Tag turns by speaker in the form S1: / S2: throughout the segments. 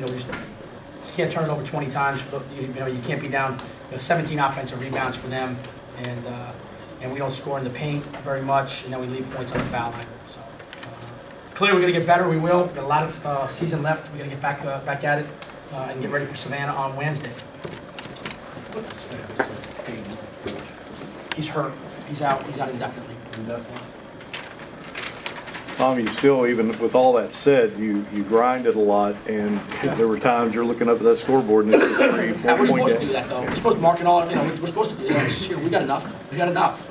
S1: you know, we just, can't turn it over 20 times, for the- you you know, you can't be down, you know, 17 offensive rebounds for them, and, uh, and we don't score in the paint very much, and then we leave points on the foul line, so. uh, Clearly, we're gonna get better, we will, We've got a lot of uh, season left, we're gonna get back, uh, back at it, uh, and get ready for Savannah on Wednesday.
S2: What's the status of Hayden?
S1: He's hurt, he's out, he's out indefinitely.
S2: Indefinitely?
S3: Tom, you still, even with all that said, you, you grinded a lot, and there were times you're looking up at that scoreboard and it's a three,
S1: Yeah,
S3: four
S1: we're
S3: point
S1: supposed to do that, though. We're supposed to mark it all, you know, we're supposed to do that. We got enough. We got enough.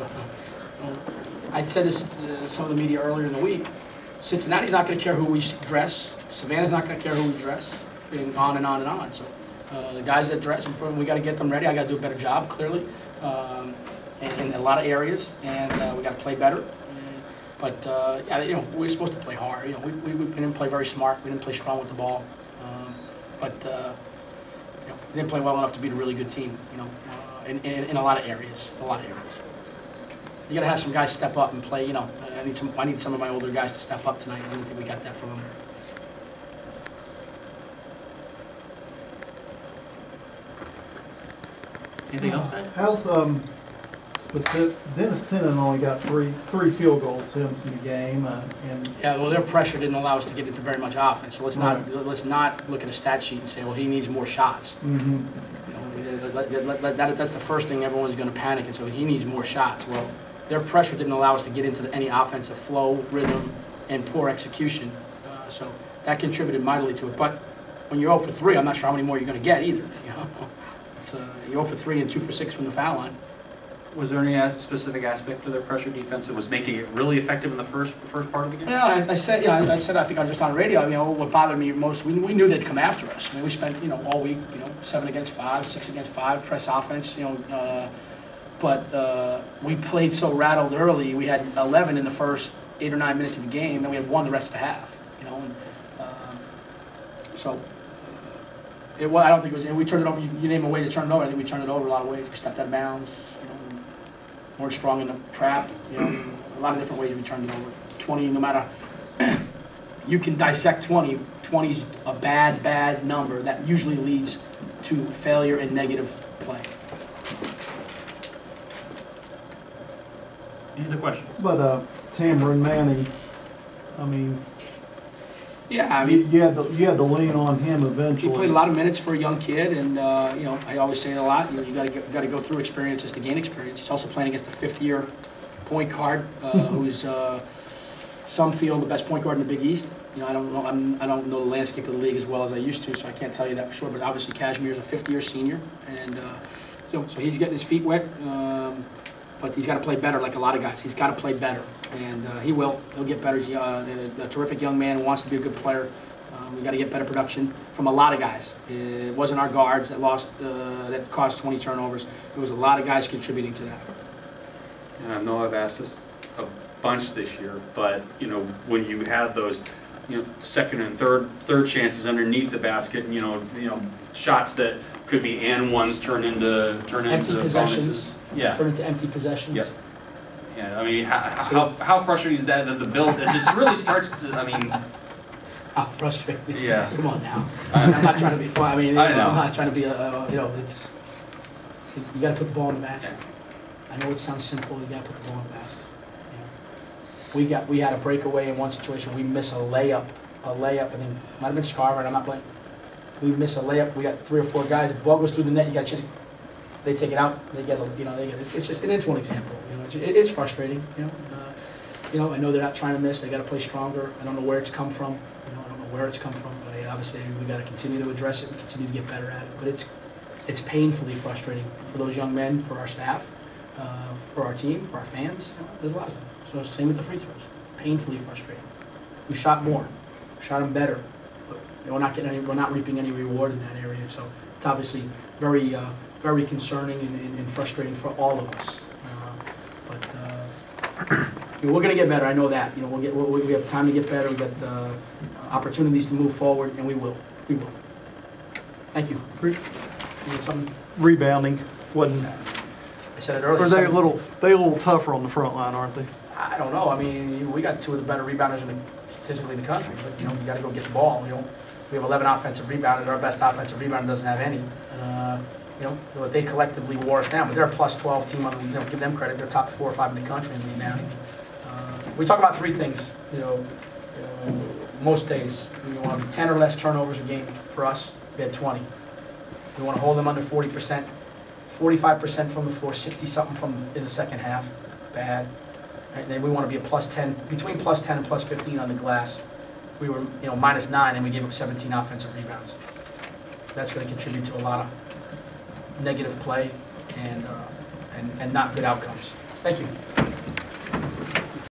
S1: I said this to some of the media earlier in the week. Cincinnati's not gonna care who we dress. Savannah's not gonna care who we dress, and on and on and on. So, uh, the guys that dress, we gotta get them ready. I gotta do a better job, clearly, um, in, in a lot of areas, and, uh, we gotta play better. But, uh, yeah, you know, we're supposed to play hard. You know, we, we, we didn't play very smart. We didn't play strong with the ball. Um, But, uh, you know, they didn't play well enough to beat a really good team, you know, uh, in, in, in a lot of areas, a lot of areas. You gotta have some guys step up and play, you know, I need some, I need some of my older guys to step up tonight, I don't think we got that from them.
S4: Anything else, guys?
S5: How's, um, specific, Dennis Tinnon only got three, three field goal attempts in the game, uh, and
S1: Yeah, well, their pressure didn't allow us to get into very much offense, so let's not, let's not look at a stat sheet and say, well, he needs more shots.
S5: Mm -hmm.
S1: You know, that- that- that- that- That's the first thing everyone's gonna panic and say, he needs more shots. Well, their pressure didn't allow us to get into any offensive flow, rhythm, and poor execution. Uh, So that contributed mightily to it. But when you're 0 for 3, I'm not sure how many more you're gonna get either, you know? It's, uh, You're 0 for 3 and 2 for 6 from the foul line.
S4: Was there any specific aspect to their pressure defense that was making it really effective in the first, first part of the game?
S1: Yeah, I I said, yeah, I said, I think I was just on radio, you know, what bothered me most, we, we knew they'd come after us. I mean, we spent, you know, all week, you know, seven against five, six against five, press offense, you know, uh, but, uh, we played so rattled early, we had eleven in the first eight or nine minutes of the game, and we had one the rest of the half, you know, and, um, so, uh, it, well, I don't think it was, we turned it over, you you name a way to turn it over, I think we turned it over a lot of ways, we stepped out of bounds, you know, weren't strong in the trap, you know, a lot of different ways we turned it over. Twenty, no matter, you can dissect 20. 20 is a bad, bad number that usually leads to failure and negative play.
S4: Any other questions?
S5: but, uh, Cameron Manning, I mean,
S1: Yeah, I mean,
S5: you had to, you had to lean on him eventually.
S1: he played a lot of minutes for a young kid, and, uh, you know, I always say it a lot, you know, you gotta, go- gotta go through experiences to gain experience. He's also playing against a fifth-year point guard, uh, who's, uh, some feel the best point guard in the Big East. You know, I don't know, I'm, I don't know the landscape of the league as well as I used to, so I can't tell you that for sure, but obviously Cashmere's a fifth-year senior, and, uh, so, so he's getting his feet wet, um, but he's gotta play better, like a lot of guys, he's gotta play better, and, uh, he will, he'll get better, he's, uh, a terrific young man, who wants to be a good player. Um, we gotta get better production from a lot of guys. It wasn't our guards that lost, uh, that caused twenty turnovers, it was a lot of guys contributing to that.
S4: And I know I've asked this a bunch this year, but, you know, when you have those, you know, second and third, third chances underneath the basket, and, you know, you know, shots that could be and ones turn into, turn
S1: Empty
S4: into
S1: possessions.
S4: bonuses. Yeah,
S1: Turn into empty possessions.
S4: Yep. Yeah, I mean, how, how, how frustrating is that, that the build, it just really starts to, I mean,
S1: How frustrating.
S4: Yeah.
S1: Come on now. I'm not trying to be fun, I mean,
S4: I know.
S1: I'm not trying to be, a- you know, it's, you gotta put the ball in the basket. I know it sounds simple, you gotta put the ball in the basket. you know. We got, we had a breakaway in one situation, we miss a layup, a layup, and then, might have been Scarver, I'm not blaming. We miss a layup, we got three or four guys, if the ball goes through the net, you got a chance, they take it out, they get, a you know, they get, it's- it's just, it is one example, you know, it's- it is frustrating, you know. uh, You know, I know they're not trying to miss, they gotta play stronger, I don't know where it's come from, you know, I don't know where it's come from, but obviously, we gotta continue to address it, and continue to get better at it, but it's, it's painfully frustrating for those young men, for our staff, uh, for our team, for our fans, you know, there's a lot of them. So same with the free throws, painfully frustrating. We shot more, We shot them better, but you know, we're not getting any, we're not reaping any reward in that area, so it's obviously very, uh, very concerning and- and and frustrating for all of us. Uh, But, uh, you we're gonna get better, I know that, you know, we'll get, we we have time to get better, We've got uh, opportunities to move forward, and we will, we will. Thank you. You had something?
S5: Rebounding, wasn't,
S1: I said it earlier.
S5: are they a little, they a little tougher on the front line, aren't they?
S1: I don't know, I mean, we got two of the better rebounders in the, statistically in the country, but, you know, you gotta go get the ball, you know. We have 11 offensive rebounders, our best offensive rebounder doesn't have any. Uh, You know, but they collectively wore us down, but they're a plus 12 team, on you know, give them credit, they're top four or five in the country in rebounding. Uh, We talk about three things, you know, uh, most days. We want to be 10 or less turnovers a game for us, we had 20. We want to hold them under 40%, 45% from the floor, 60-something from, in the second half, bad. And then we want to be a plus 10, between plus 10 and plus 15 on the glass. We were, you know, minus nine, and we gave up 17 offensive rebounds. That's going to contribute to a lot of negative play and, uh, and, and not good outcomes. Thank you.